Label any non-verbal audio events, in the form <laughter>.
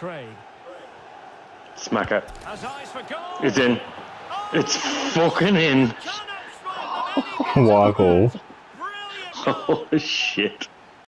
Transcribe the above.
Craig. Smack it. It's in. It's fucking in. Waggle. <laughs> oh <laughs> shit.